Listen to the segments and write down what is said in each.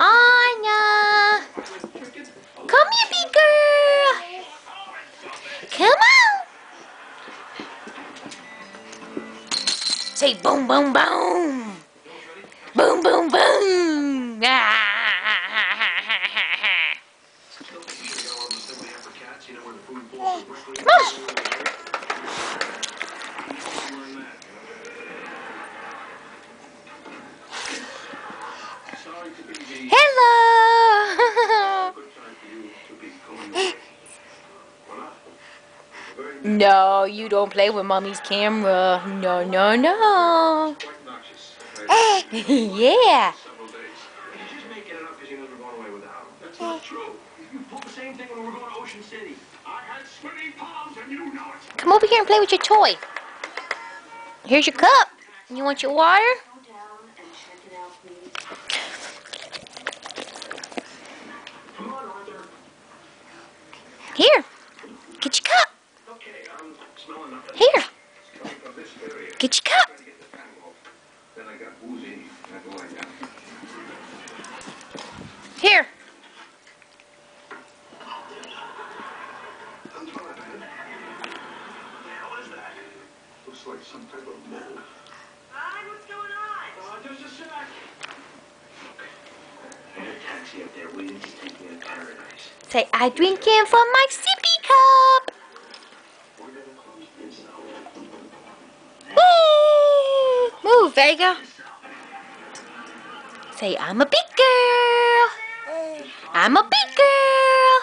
Anya! Come here, big girl! Come on! Say boom, boom, boom! Boom, boom, boom! Ah. Come on! Hello! No, you don't play with mommy's camera. No, no, no. Eh, yeah. That's not true. You pulled the same thing when we were going to Ocean City. I had sweaty palms and you know it. Come over here and play with your toy. Here's your cup. You want your water? Go Here. Coming from this area. Get your cup. Trying to get the fan off. Then I got woozy. That's all I got. Here. I'm trying to What the hell is that? Looks like some type of mold. Hi, what's going on? Just a sec. I had a taxi up there waiting to take me to paradise. Say, I drinking from my sippy cup. Woo! Move, Vega. Say, I'm a big girl. I'm a big girl.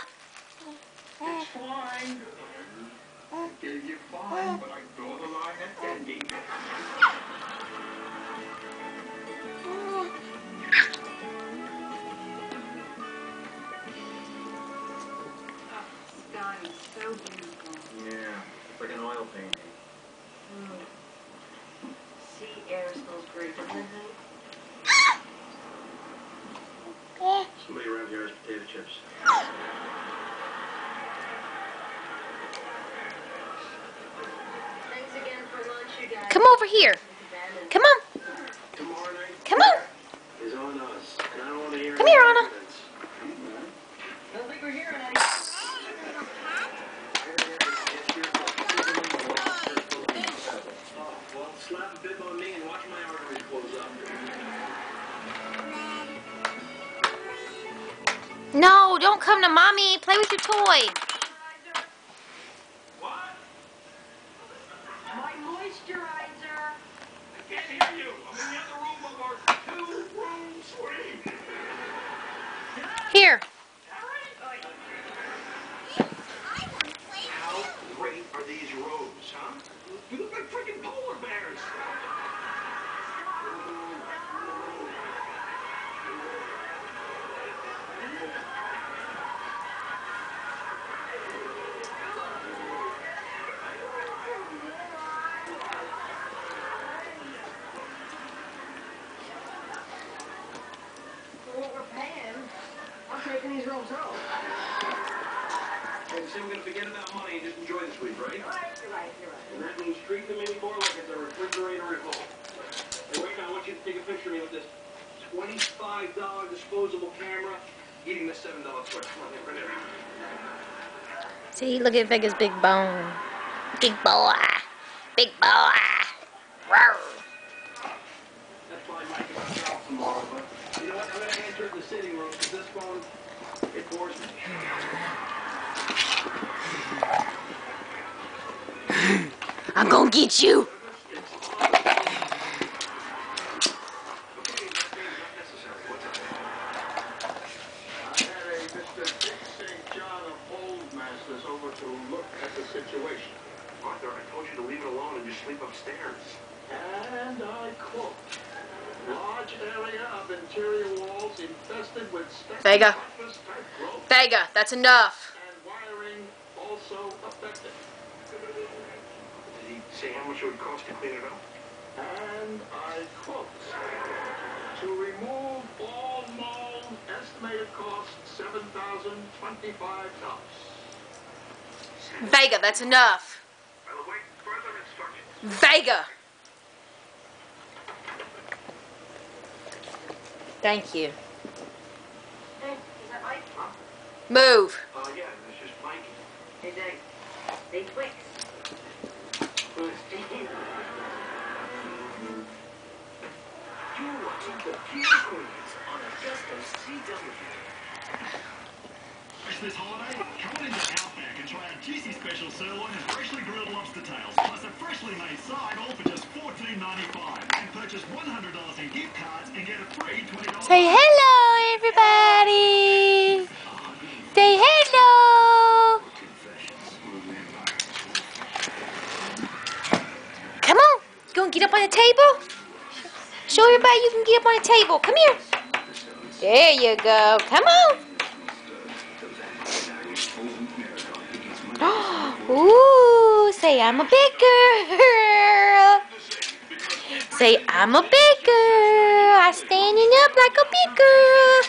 It's fine. I gave you fine, but I draw the line at ending. Sky is so. Yeah, it's like an oil painting. Sea air smells great, doesn't it? Somebody around here has potato chips. Thanks again for lunch, you guys. Come over here. Come on. Come on. is on us, and I don't want to hear Come here, any Anna. evidence. No, don't come to mommy. Play with your toy. What? My moisturizer. I can't hear you. I'm in the other room two-room suite. Here. How great are these robes, huh? You look like freaking polar bears. Taking these robes. Okay, so we're gonna forget about money and just enjoy the suite, right? All right, you're right, you're right. And that means treat the minibar like it's a refrigerator at home. Hey, wait, now I want you to take a picture of me with this $25 disposable camera eating this $7 sweat. Come on, here, right there. See, look at Vega's big bone. Big boy. Big boy. Rawr. That's probably Mike about to drop tomorrow, but you know what? I'm gonna answer it in the sitting room because this phone, it bores me. I'm gonna get you. Okay, that thing's not necessary. What's up? I had a Mr. Dick St. John of Old Masters over to look at the situation. Arthur, I told you to leave it alone and just sleep upstairs. And I quote, Vega. type growth Vega, that's enough. and wiring also affected. Did he say how much it would cost to clean it up? And I quote, to remove all mold, estimated cost seven thousand twenty-five dollars. Vega, that's enough. I'll await further instructions. Vega. Thank you. Move. Oh, yeah, it's just Mike. Hey, Dave. Hey, Twix. You're watching the Beauty Queens on Augusta CW. This holiday, come on into Outback and try our juicy special sirloin and freshly grilled lobster tails, plus a freshly made side, all for just $14.95. And purchase $100 in gift cards and get a free $20. Say hello, everybody. Say hello. Come on. You gonna get up on the table? Show everybody you can get up on the table. Come here. There you go. Come on. Ooh, say I'm a big girl. Say I'm a big girl. I'm standing up like a big girl.